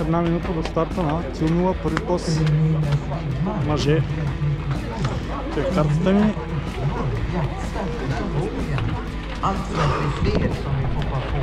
Една минута до старта на Тилнила първи пост мъже. Той е картата ми. Alltså att det är fler som vill hoppa på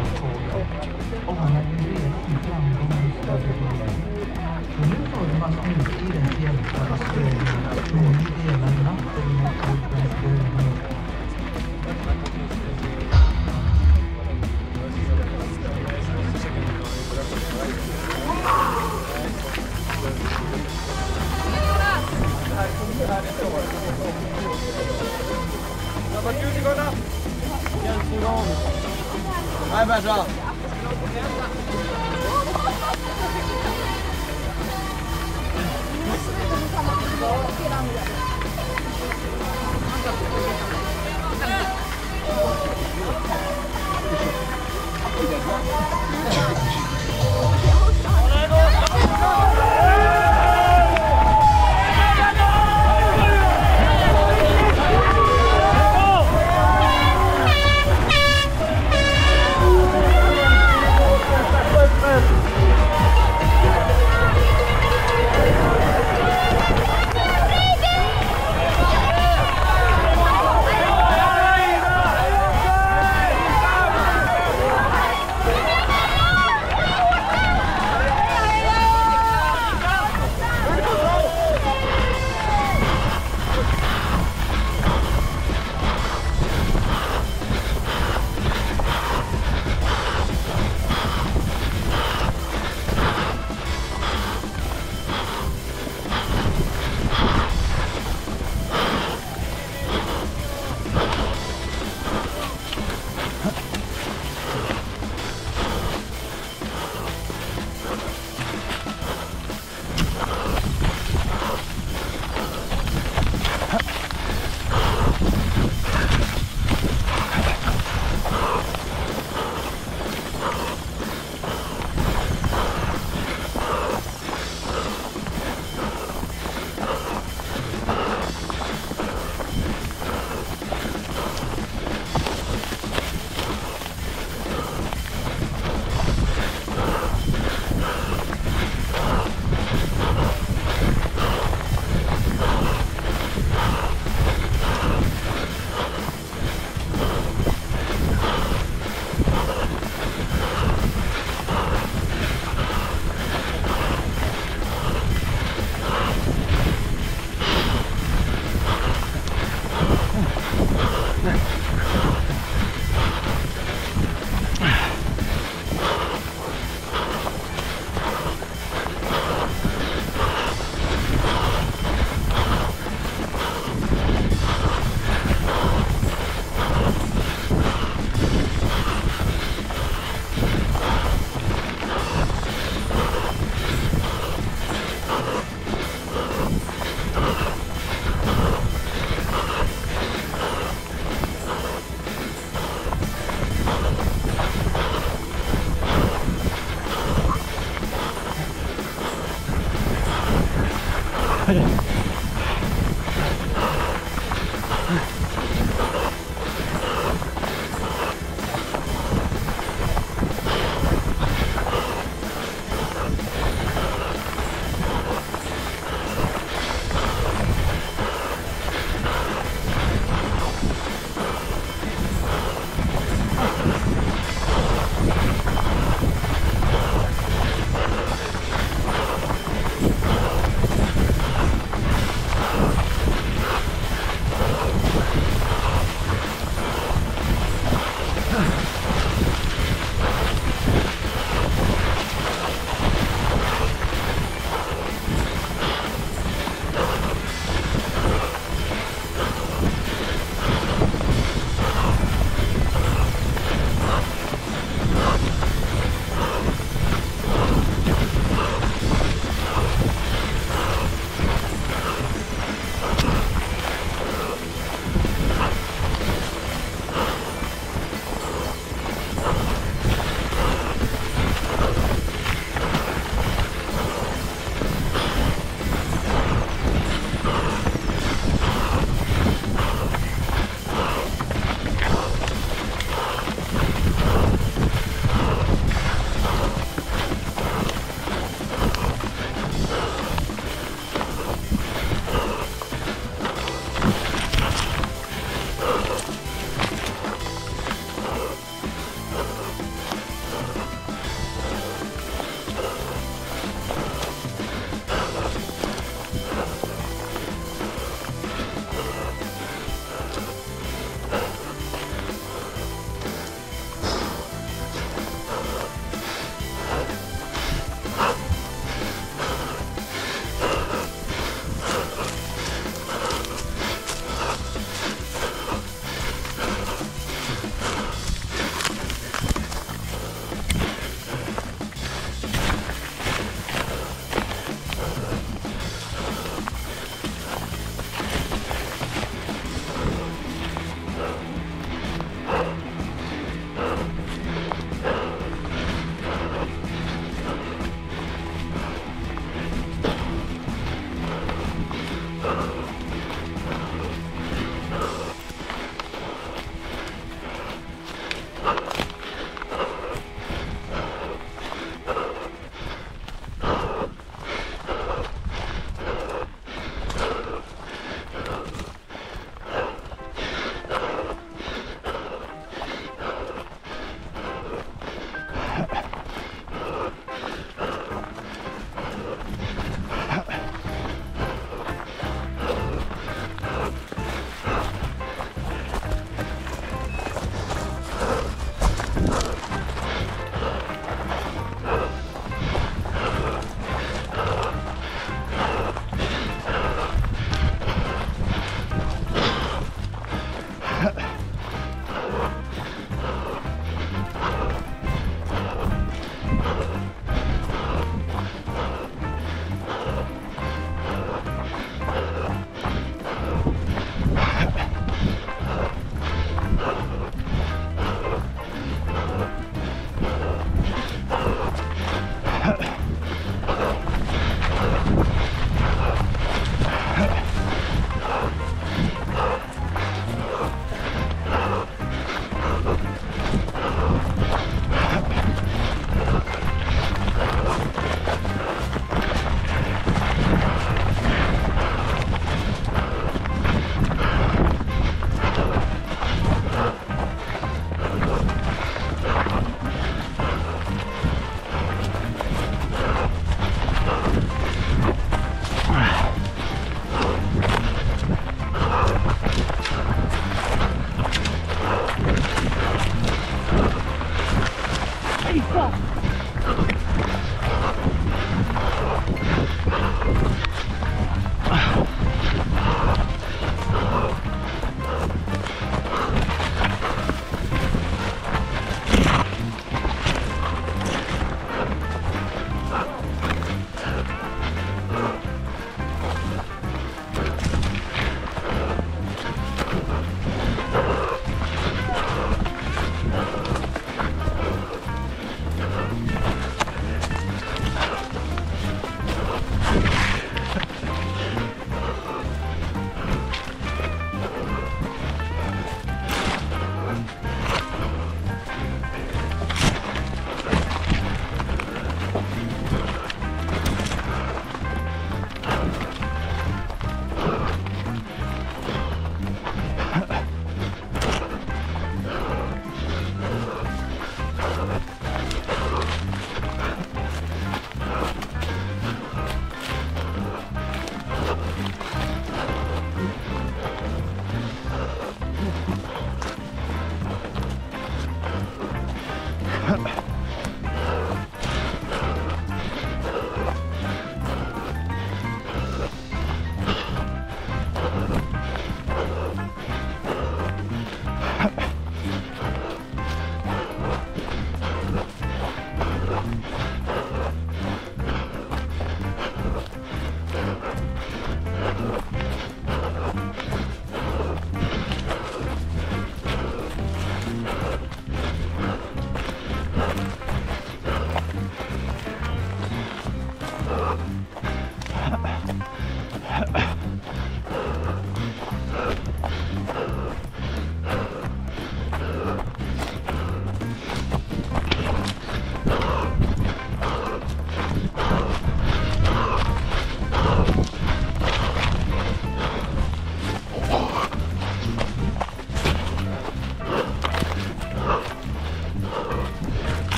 那么就是个呢？先提供。哎，班长。No.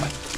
Bye.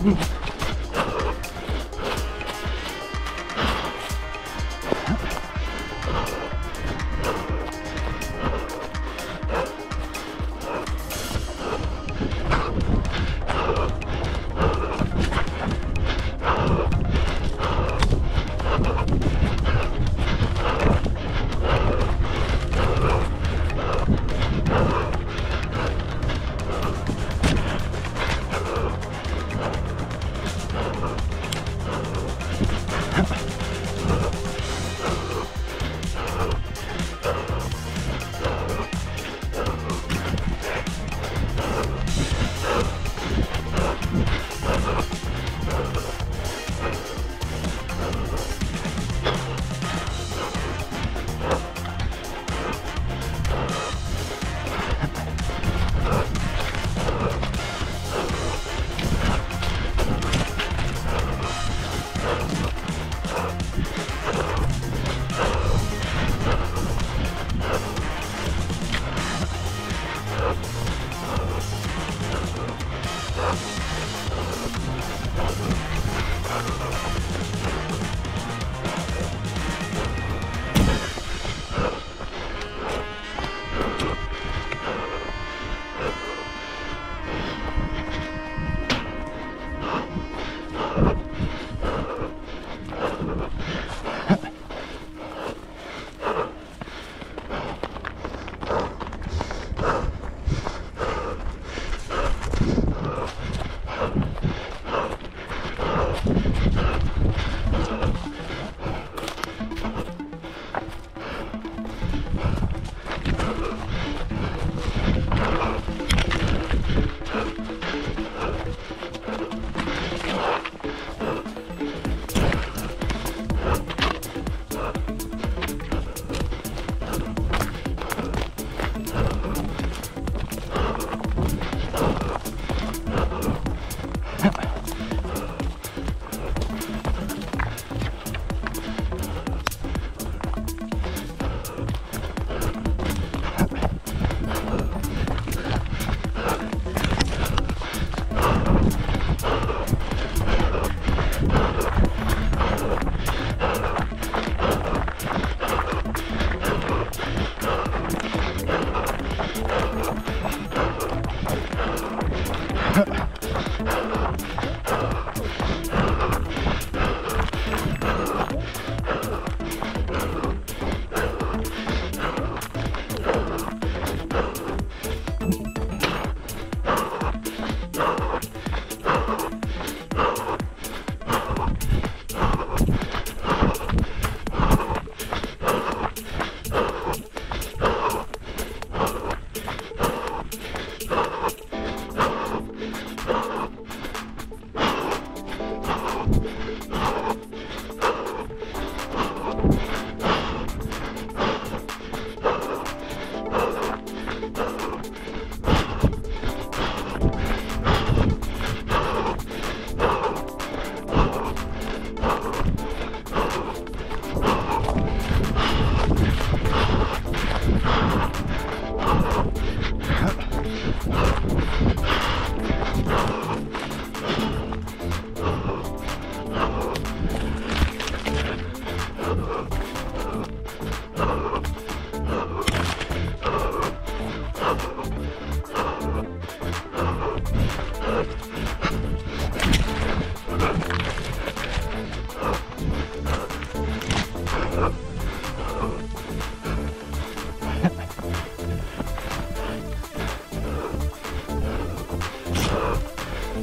Mm.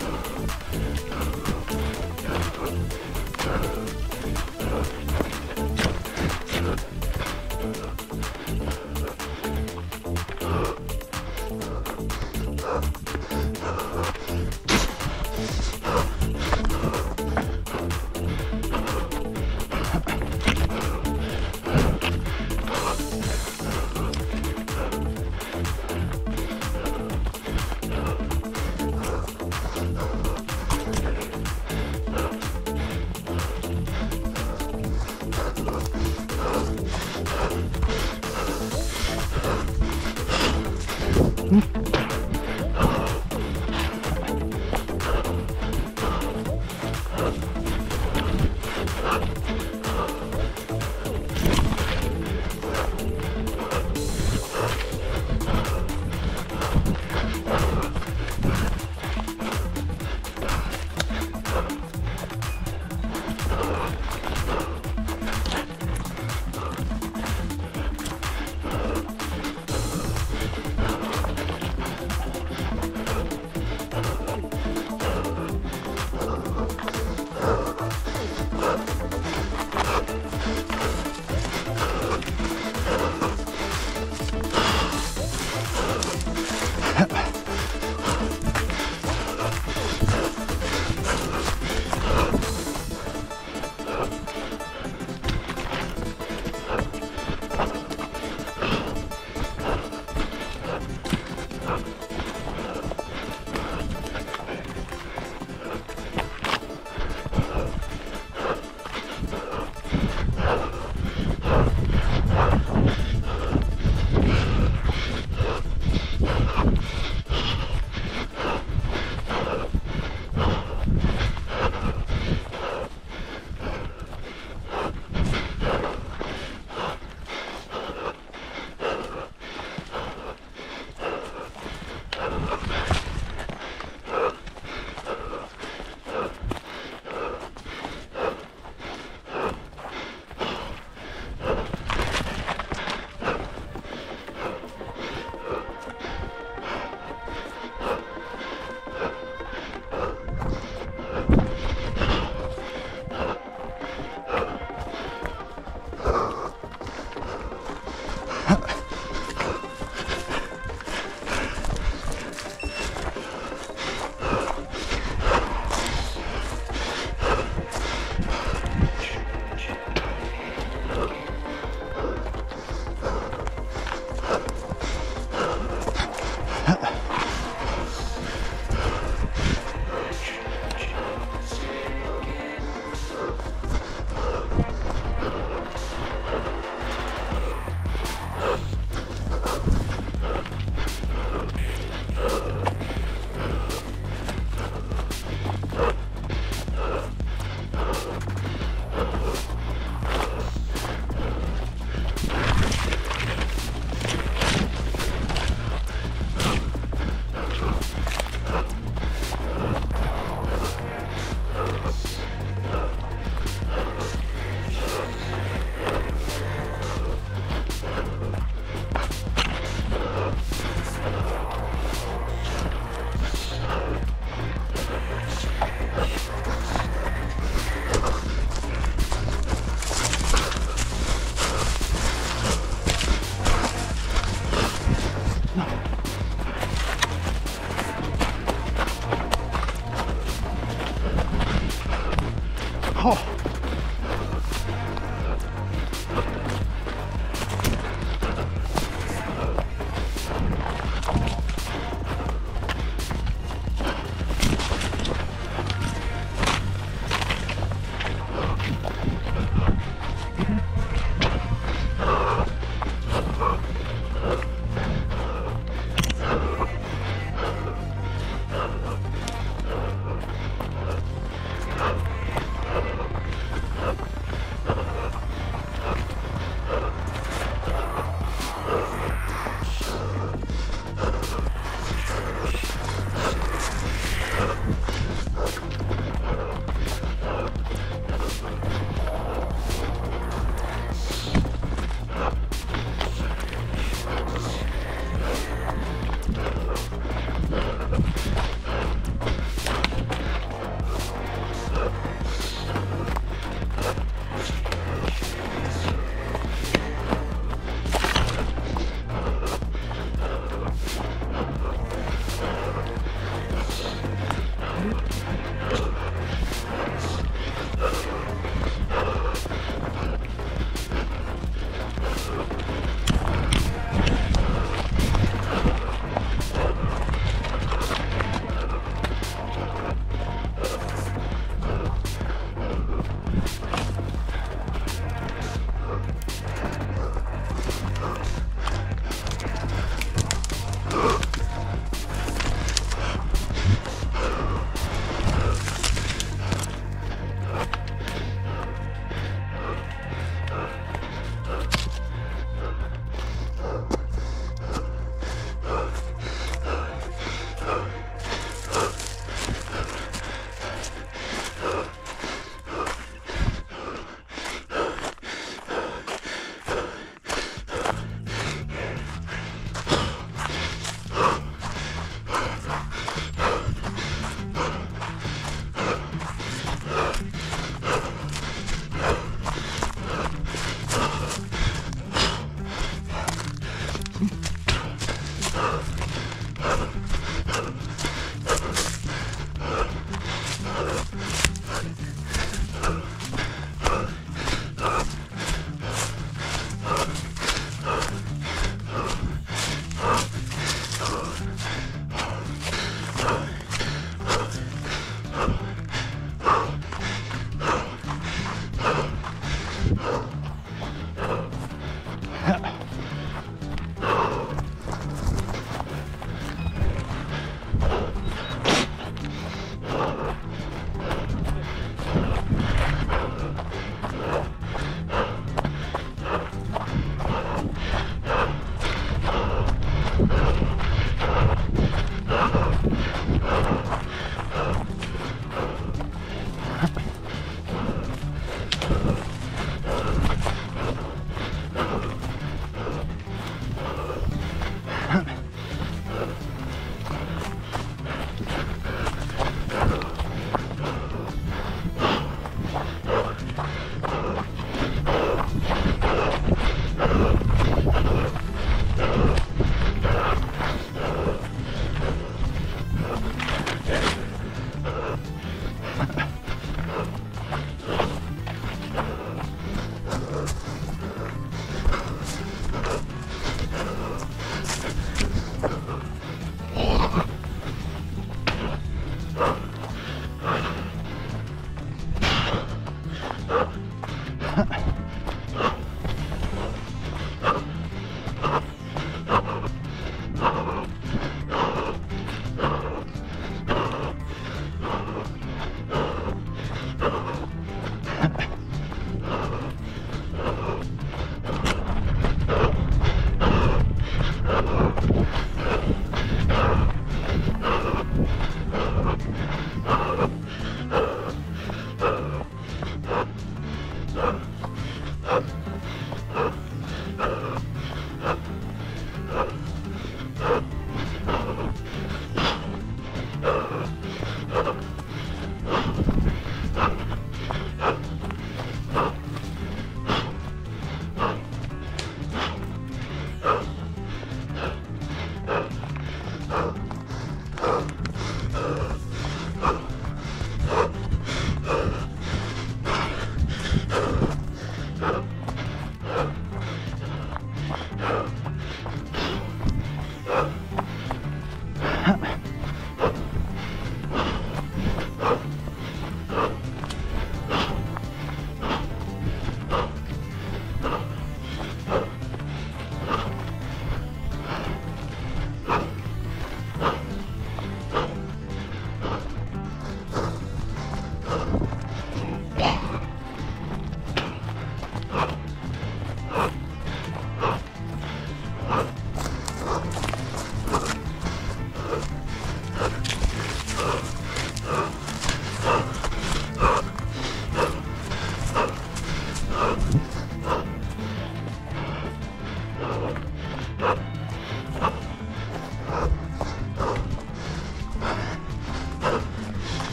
Yeah.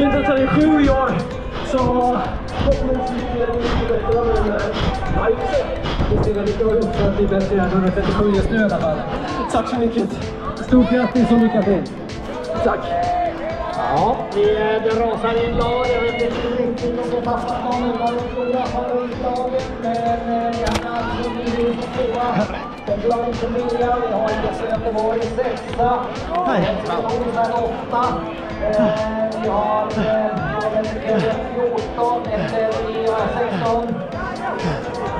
Inte att det är sju år. Så förhoppningsvis blir det mycket bättre. Men eh, ja, vi får se. Vi ser lite vad upp för att bli bättre än 137 just nu i alla fall. Tack så mycket. Stort grattis och lycka till. Tack. Ja, vi, eh, det rasar in lag. Jag vet inte riktigt om det passar någon av de stora favoritlagen. Men eh, vi har alltså blivit tvåa. Februari Sevilla. Vi har IFK Göteborg sexa. Olsen åtta. Eh, Vi har Södertälje 14. FLI 16.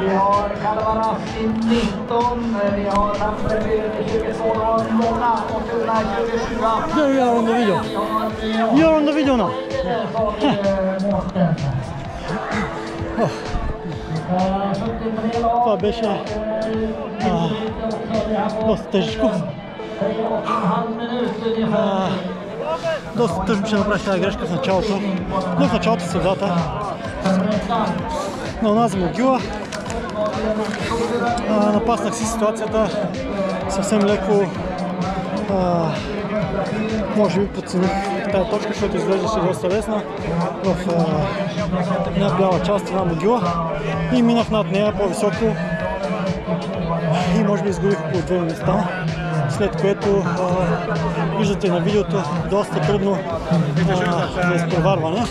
Vi har Kalmarassi 19. Eh, Vi har Ramsberg 22. Mona och Tuna 27. Nu gör de videon. Vi har eh, Gör de videorna. Това беше а, доста тъжно, че направих тази грешка в началото. Но в началото средата. На онази могила. А, напаснах си ситуацията съвсем леко. А, може би подцених тази точка, защото изглеждаше доста лесна. В една бяла част, една могила. И минах над нея по-високо. И може би изгорих около две места, след което а, виждате на видеото доста трудно а, за изпреварване,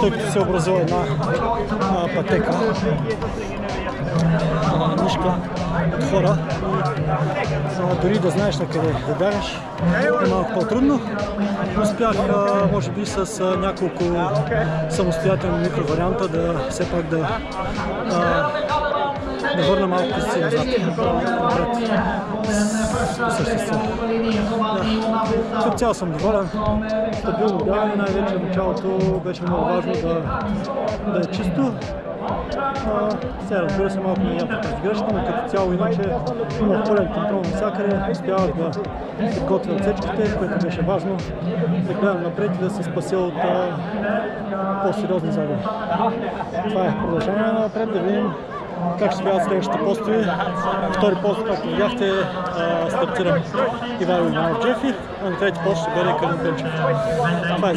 тъй като се образила една а, пътека. Нишка от хора. А, дори да знаеш на къде да бягаш е малко по-трудно. Успях, а, може би, с а, няколко самостоятелни микроварианта да все пак да, а, да върна малко позиция назад. Да. Като цяло съм доволен. Стабилно бягане, най-вече началото беше много важно да, да е чисто. А, сега разбира се малко не яко тази грешка, но като цяло иначе имах пълен контрол навсякъде, успявах да подготвя отсечките, което беше важно, да гледам напред и да се спася от по-сериозни загуби. Това е продължение напред, да видим как ще стоят следващите постове. Втори пост, както видяхте, стартира Ивайло Иванов Джефи, а на трети пост ще бъде Калин Пенчев. Това е.